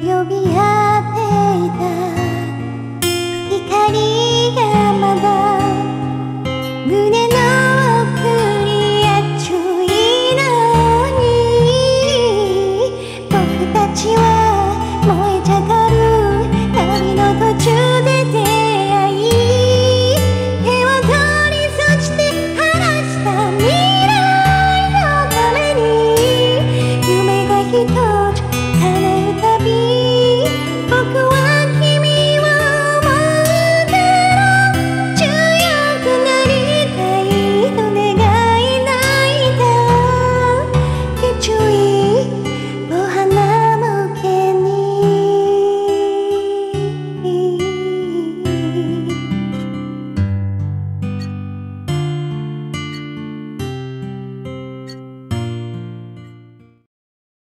呼び合っていた。怒りがまだ胸の